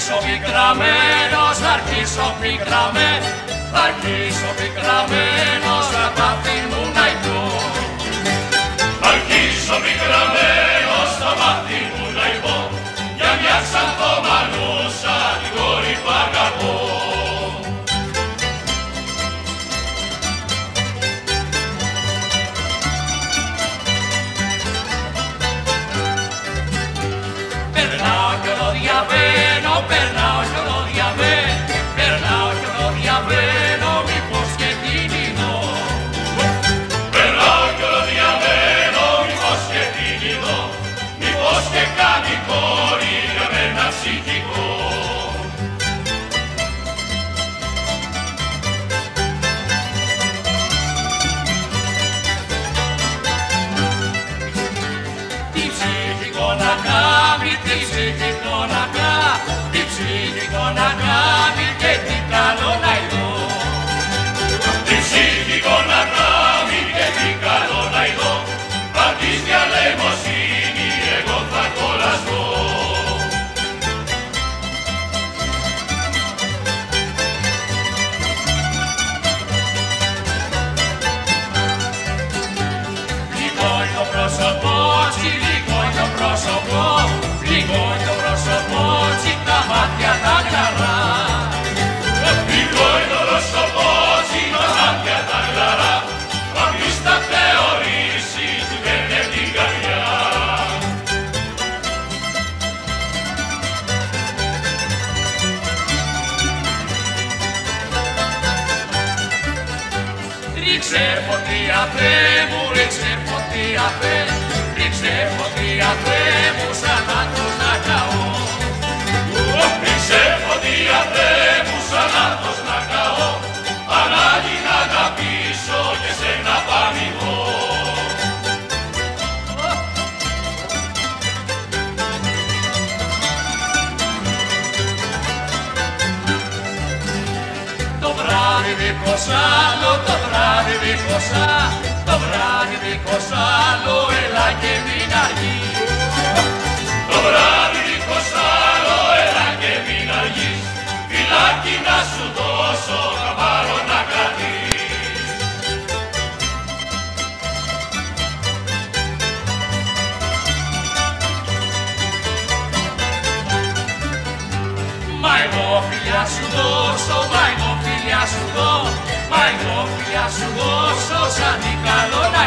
πικραμένος, θα αρχίσω πικραμένος, θα αρχίσω πικραμένος, θα City Boy. Ρίξε φωτιά Θεέ μου, ρίξε φωτιά Θεέ, ρίξε φωτιά Θεέ μου, σαν άτος να βράδυ δίχως άλλο, το βράδυ δίχως άλλο, το βράδυ δίχως άλλο, έλα και μην αργείς. Το βράδυ δίχως άλλο έλα και μην αργείς, φυλάκι να σου δώσω καμπάρο να κρατείς. Μα εγώ φιλιά σου δώσω, μα εγώ φιλιά σου δώσω, μα εγώ φιλιά σου δώσω, σαν τι καλό να